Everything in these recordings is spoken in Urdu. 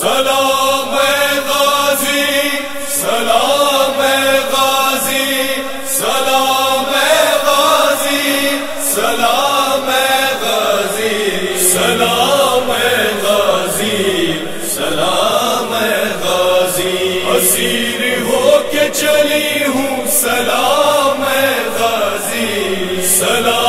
سلام غازی سلام غازی سلام غازی سلام غازی سلام غازی سلام غازی۔ اسیر ہو کے چلی ہوں، سلام غازی، سلام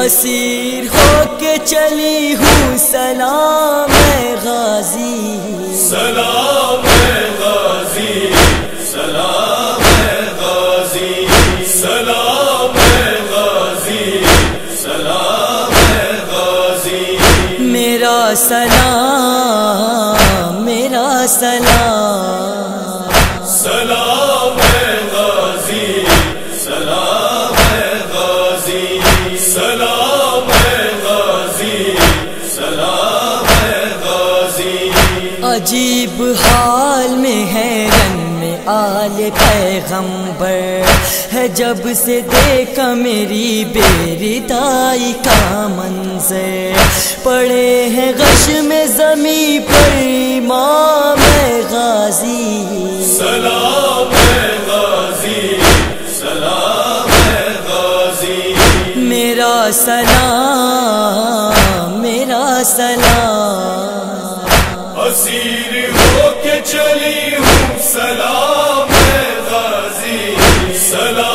اسیر ہو کے چلی ہوں سلام غازی۔ سلام غازی سلام غازی سلام غازی سلام غازی۔ میرا سلام میرا سلام۔ سلام عجیب حال میں ہے رن میں آل پیغمبر ہے۔ جب سے دیکھا میری بیردائی کا منظر پڑے ہیں غش میں زمیں پر۔ امام غازی۔ سلام غازی سلام غازی۔ میرا سلام میرا سلام۔ اسیر ہو کے چلی ہوں سلام غازی سلام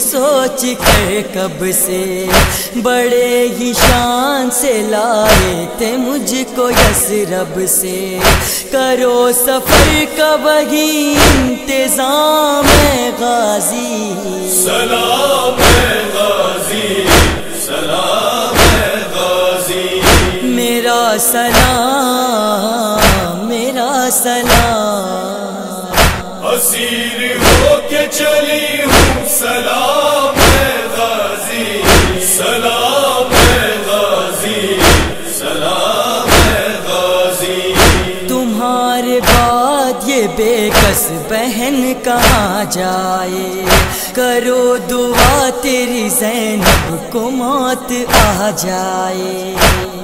سوچ کر کب سے بڑے ہی شان سے لائے تھے مجھ کو یس رب سے۔ کرو سفر کا وہی انتظام ہے غازی۔ سلام غازی سلام غازی۔ میرا سلام میرا سلام۔ اسیر ہو کے چلی ہوں، سلام غازی سلام غازی سلام غازی۔ تمہارے بعد یہ بے کس بہن کہاں جائے؟ کرو دعا تیری زینب کو موت آ جائے۔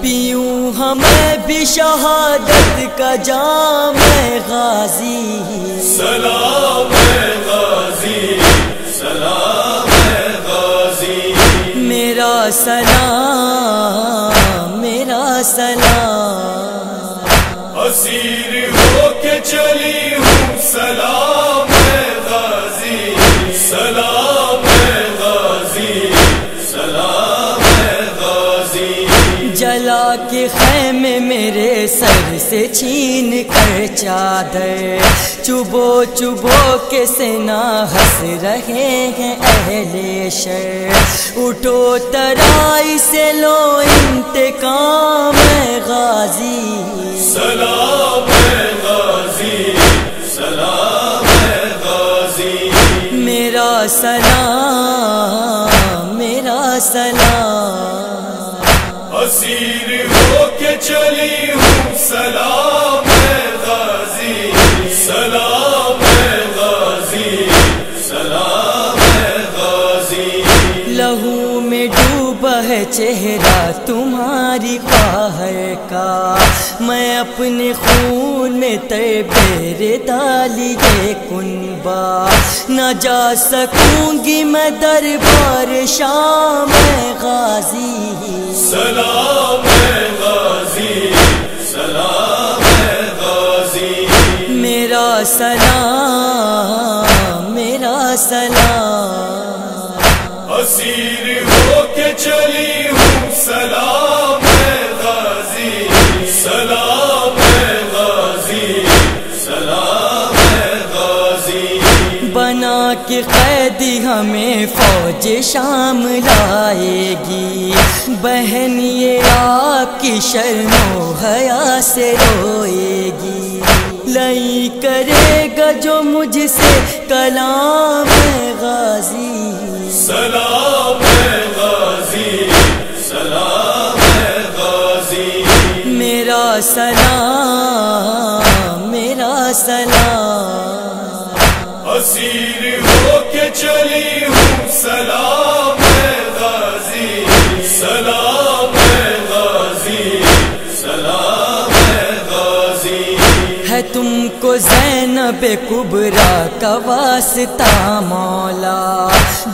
پیوں ہمیں بھی شہادت کا جام ہے غازی۔ سلام غازی سلام غازی۔ میرا سلام میرا سلام۔ اسیر ہو کے چلی ہوں سلام۔ سے چھین کر چادر۔ چبو چبو کے سنا ہنس رہے ہیں اہل شر۔ اٹھو ترائی سے لو انتقام غازی۔ سلام غازی سلام غازی۔ میرا سلام میرا سلام۔ اسیر ہو کے چلی ہوں سلام ہے چہرہ تمہاری خواہر کا۔ میں اپنے خون میں تیر ڈالیے کنبا۔ نہ جا سکوں گی میں دربار شام غازی۔ سلام غازی سلام غازی۔ میرا سلام میرا سلام۔ ہمیں فوج شام لائے گی۔ بہن یہ آپ کی شرم و حیا سے روئے گی۔ لئی کرے گا جو مجھ سے کلام غازی۔ سلام غازی سلام غازی۔ سلام میرا سلام۔ اسیر چلی ہوں سلام غازی سلام غازی سلام غازی۔ ہے تم کو زینب کبرا کا واسطہ مولا۔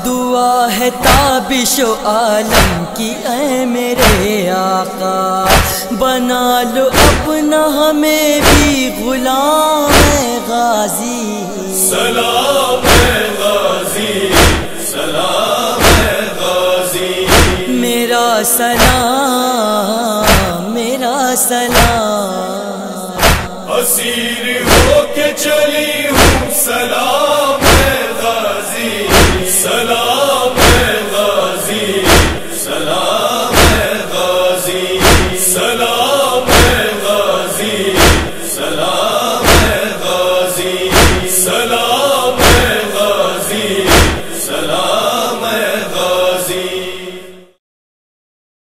دعا ہے تابش و عالم کی اے میرے آقا۔ بنا لو اپنا ہمیں بھی غلام غازی۔ سلام غازی ہوں